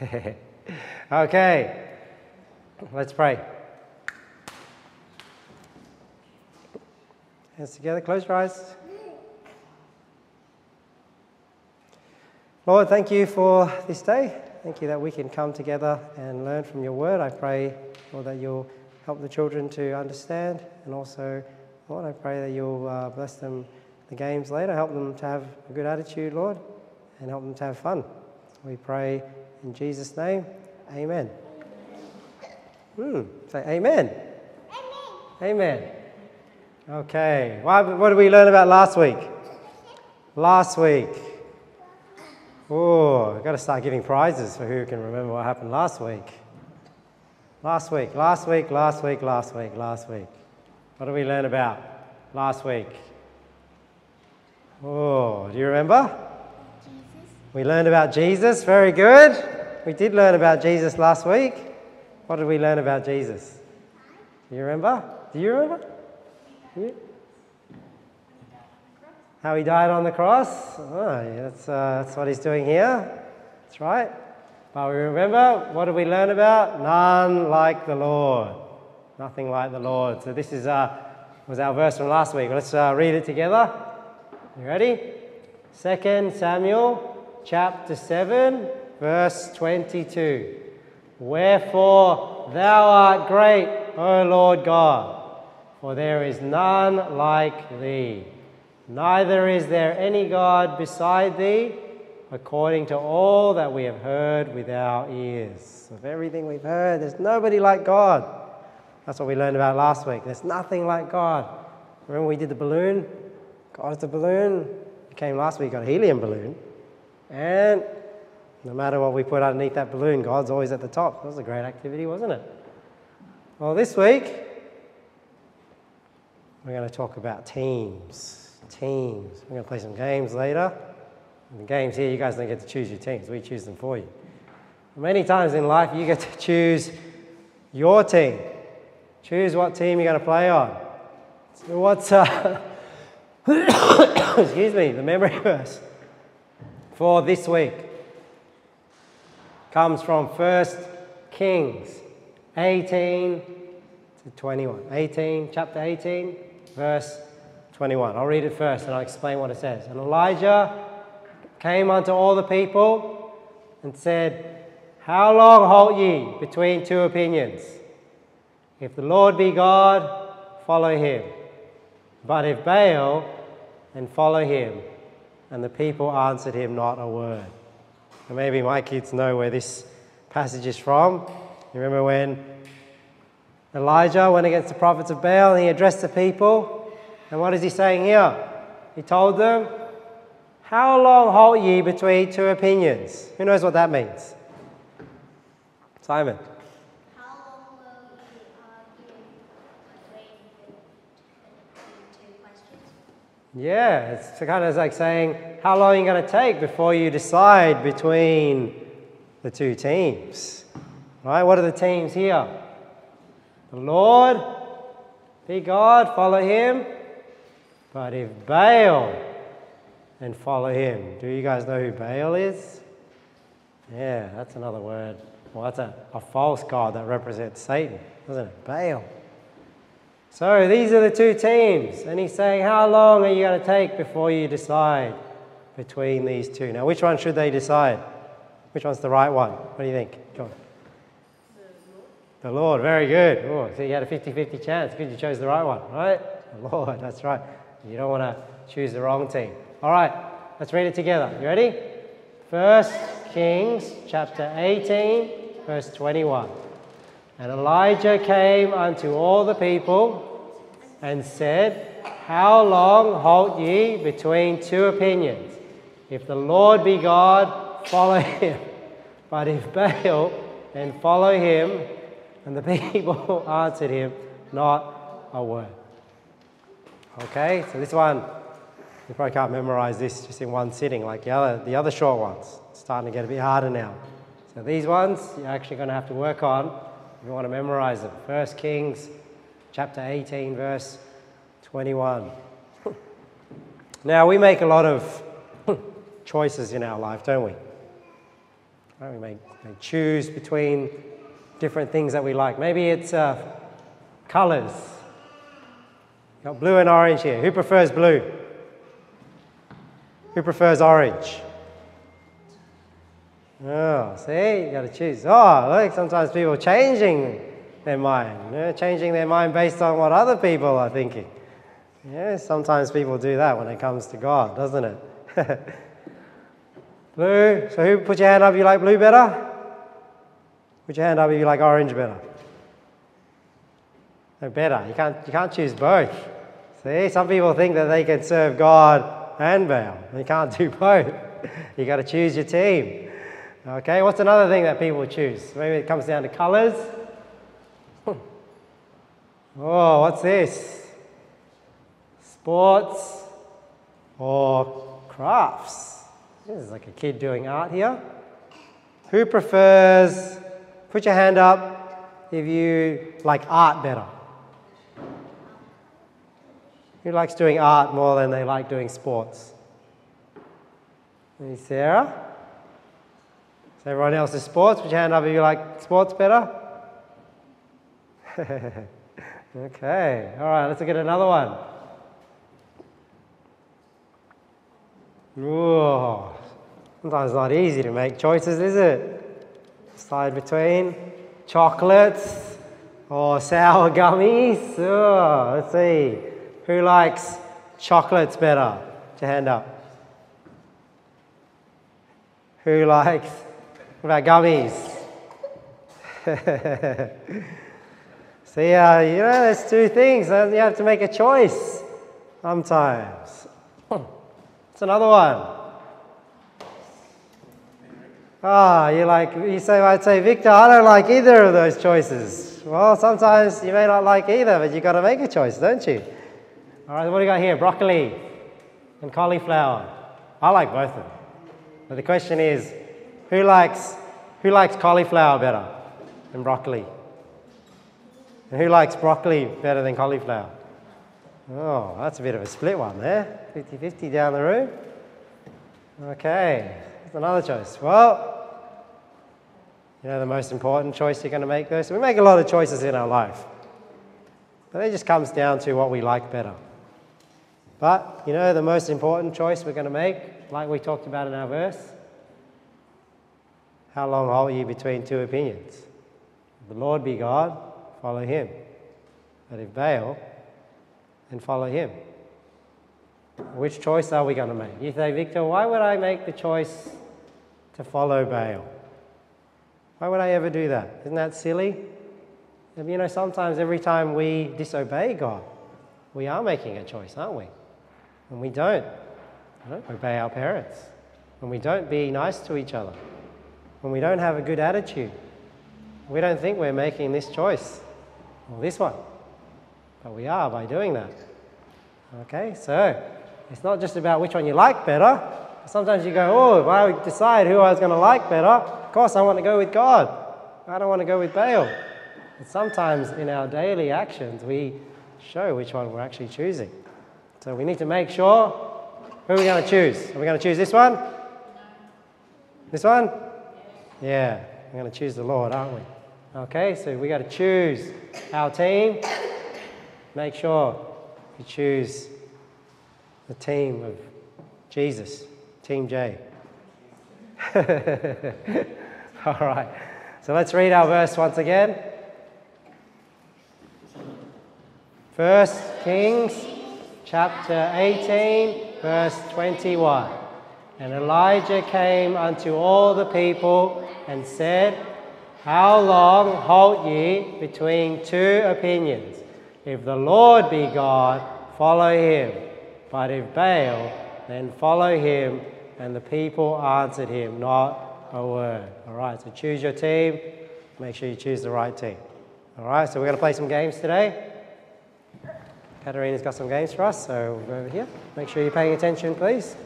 okay, let's pray. Hands together, close your eyes. Lord, thank you for this day. Thank you that we can come together and learn from your word. I pray, Lord, that you'll help the children to understand, and also, Lord, I pray that you'll uh, bless them the games later, help them to have a good attitude, Lord, and help them to have fun. We pray in Jesus' name. Amen. Hmm, say amen. Amen. Amen. Okay. What, did we learn about last week? Last week. Oh, I've got to start giving prizes for who can remember what happened last week. Last week, last week, last week, last week, last week. What did we learn about last week? Oh, do you remember? We learned about Jesus. Very good. We did learn about Jesus last week. What did we learn about Jesus? Do you remember? Do you remember? Yeah. How he died on the cross? Oh, yeah, that's, uh, that's what he's doing here. That's right. But we remember, what did we learn about? None like the Lord. Nothing like the Lord. So this is uh, was our verse from last week. Let's uh, read it together. You ready? Second Samuel chapter 7, verse 22. Wherefore thou art great, O Lord God, for there is none like thee. Neither is there any God beside thee, according to all that we have heard with our ears. Of everything we've heard, there's nobody like God. That's what we learned about last week. There's nothing like God. Remember we did the balloon? God is the balloon. It came last week, got a helium balloon. And no matter what we put underneath that balloon, God's always at the top. That was a great activity, wasn't it? Well, this week, we're going to talk about teams. Teams. We're going to play some games later. the games here, you guys don't get to choose your teams, we choose them for you. Many times in life, you get to choose your team. Choose what team you're going to play on. So what's, uh, excuse me, the memory verse for this week comes from 1 Kings 18 to 21. 18, chapter 18, verse 21. I'll read it first and I'll explain what it says. And Elijah came unto all the people and said, How long halt ye between two opinions? If the Lord be God, follow him. But if Baal, then follow him. And the people answered him not a word. And maybe my kids know where this passage is from. You remember when Elijah went against the prophets of Baal and he addressed the people? And what is he saying here? He told them, How long halt ye between two opinions? Who knows what that means? Simon. Yeah, it's kind of like saying, how long are you going to take before you decide between the two teams? Right? What are the teams here? The Lord, be God, follow Him. But if Baal, then follow Him. Do you guys know who Baal is? Yeah, that's another word. Well, that's a, a false God that represents Satan, doesn't it? Baal. So these are the two teams. And he's saying, How long are you going to take before you decide between these two? Now, which one should they decide? Which one's the right one? What do you think, John? The Lord, very good. Oh, so you had a 50 50 chance. Good, you chose the right one, right? The Lord, that's right. You don't want to choose the wrong team. All right, let's read it together. You ready? First Kings chapter 18, verse 21. And Elijah came unto all the people and said, How long halt ye between two opinions? If the Lord be God, follow him. But if Baal, then follow him. And the people answered him not a word. Okay, so this one, you probably can't memorize this just in one sitting like the other, the other short ones. It's starting to get a bit harder now. So these ones, you're actually going to have to work on if you want to memorize it. 1 Kings chapter 18, verse 21. now, we make a lot of choices in our life, don't we? Right? We may, may choose between different things that we like. Maybe it's uh, colors. Got blue and orange here. Who prefers blue? Who prefers orange? Oh, see, you got to choose. Oh, look, sometimes people changing their mind, you know, changing their mind based on what other people are thinking. Yeah, sometimes people do that when it comes to God, doesn't it? blue. So who put your hand up? You like blue better? Put your hand up if you like orange better. No better. You can't. You can't choose both. See, some people think that they can serve God and Baal. You can't do both. You got to choose your team. Okay. What's another thing that people choose? Maybe it comes down to colors. Hmm. Oh, what's this? Sports or crafts? This is like a kid doing art here. Who prefers, put your hand up if you like art better. Who likes doing art more than they like doing sports? Maybe Sarah? So everyone else is sports. Which hand up if you like sports better. Okay, all right, let's get another one. Ooh, sometimes it's not easy to make choices, is it? Slide between chocolates or sour gummies. Oh, let's see. Who likes chocolates better? Put your hand up. Who likes, what about gummies? See, uh, you know, there's two things. You have to make a choice sometimes. It's another one. Ah, you like, you say, I'd say, Victor, I don't like either of those choices. Well, sometimes you may not like either, but you've got to make a choice, don't you? All right, what do you got here? Broccoli and cauliflower. I like both of them. But the question is, who likes, who likes cauliflower better than broccoli? And who likes broccoli better than cauliflower? Oh, that's a bit of a split one there. 50 50 down the room. Okay, that's another choice. Well, you know the most important choice you're going to make there? So we make a lot of choices in our life. But it just comes down to what we like better. But, you know, the most important choice we're going to make, like we talked about in our verse, how long hold you between two opinions? The Lord be God, follow him. But if Baal, then follow him. Which choice are we going to make? You say, Victor, why would I make the choice to follow Baal? Why would I ever do that? Isn't that silly? You know, sometimes every time we disobey God, we are making a choice, aren't we? When we don't, don't obey our parents, when we don't be nice to each other, when we don't have a good attitude, we don't think we're making this choice or this one. But we are by doing that. Okay, so it's not just about which one you like better. Sometimes you go, oh, if I decide who I was going to like better, of course I want to go with God. I don't want to go with Baal. But sometimes in our daily actions, we show which one we're actually choosing. So we need to make sure who we're going to choose? Are we going to choose this one? This one? Yeah, we're going to choose the Lord, aren't we? Okay, so we got to choose our team. Make sure you choose the team of Jesus, Team J. All right, so let's read our verse once again. First Kings chapter 18, verse 21. And Elijah came unto all the people and said, how long halt ye between two opinions? If the Lord be God, follow him. But if Baal, then follow him. And the people answered him not a word. All right, so choose your team. Make sure you choose the right team. All right, so we're going to play some games today. Katarina's got some games for us, so we'll go over here. Make sure you're paying attention, please.